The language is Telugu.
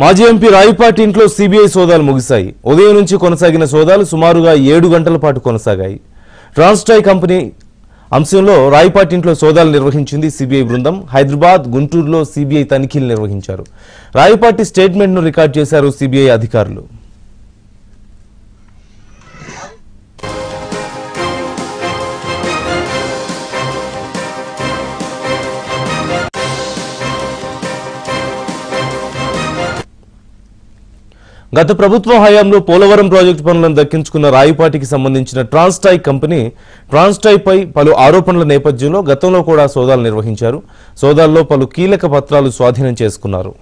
మాజీ ఎంపీ రాయపాటి ఇంట్లో సిబిఐ సోదాలు ముగిశాయి. ఉదయం నుంచి కొనసాగిన సోదాలు సుమారుగా ఏడు గంటల పాటు కొనసాగాయి. ట్రాన్స్టాయ్ కంపెనీ అంశంలో రాయపాటి ఇంట్లో సోదాలు నిర్వహించింది సిబిఐ బృందం. హైదరాబాద్ గుంటూరులో సిబిఐ తనిఖీలు నిర్వహించారు. రాయిపాటి స్టేట్మెంట్ను రికార్డ్ చేశారు సిబిఐ అధికారులు. గత ప్రభుత్వ హయాంలో పోలవరం ప్రాజెక్టు పనులను దక్కించుకున్న రాయిపాటికి సంబంధించిన ట్రాన్స్టాయ్ కంపెనీ ట్రాన్స్టాయ్ పై పలు ఆరోపణల నేపథ్యంలో గతంలో కూడా సోదాలు నిర్వహించారు. సోదాల్లో పలు కీలక పత్రాలు స్వాధీనం చేసుకున్నారు.